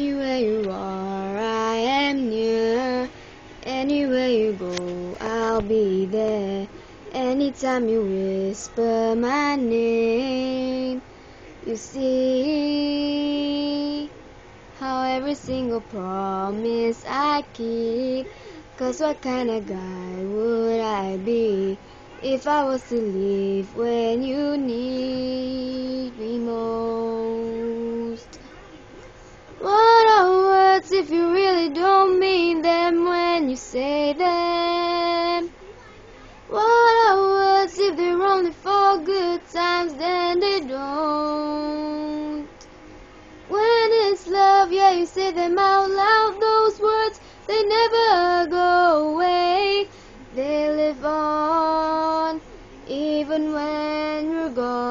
Anywhere you are, I am near. Anywhere you go, I'll be there. Anytime you whisper my name, you see how every single promise I keep. Cause what kind of guy would I be if I was to leave when you need say them, What are words if they're only for good times? Then they don't. When it's love, yeah, you say them out loud. Those words they never go away. They live on even when you're gone.